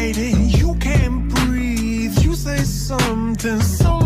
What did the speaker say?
hiding. you can't breathe. You say something so